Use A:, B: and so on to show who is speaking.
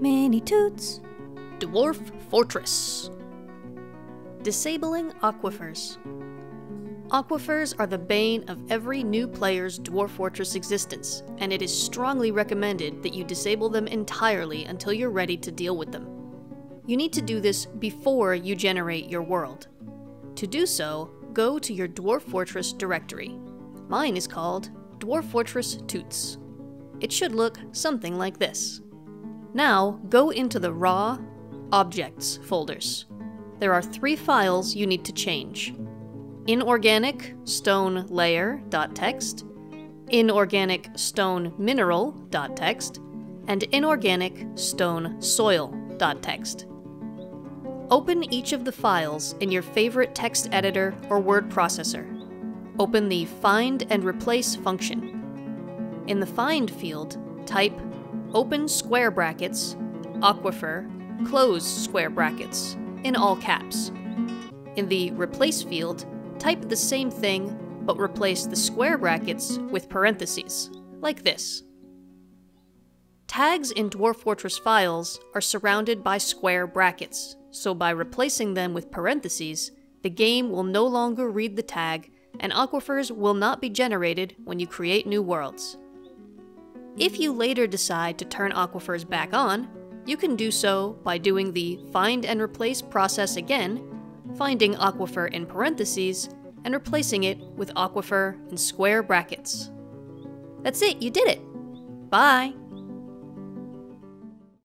A: Mini Tuts.
B: Dwarf Fortress. Disabling aquifers. Aquifers are the bane of every new player's Dwarf Fortress existence, and it is strongly recommended that you disable them entirely until you're ready to deal with them. You need to do this before you generate your world. To do so, go to your Dwarf Fortress directory. Mine is called Dwarf Fortress Tuts. It should look something like this. Now, go into the Raw Objects folders. There are three files you need to change. Inorganic stone layer.txt, inorganic stone mineral.txt, and inorganic stone soil.txt. Open each of the files in your favorite text editor or word processor. Open the Find and Replace function. In the Find field, type open square brackets, aquifer, close square brackets, in all caps. In the Replace field, type the same thing, but replace the square brackets with parentheses, like this. Tags in Dwarf Fortress files are surrounded by square brackets, so by replacing them with parentheses, the game will no longer read the tag, and aquifers will not be generated when you create new worlds. If you later decide to turn aquifers back on, you can do so by doing the find and replace process again, finding aquifer in parentheses, and replacing it with aquifer in square brackets. That's it, you did it! Bye!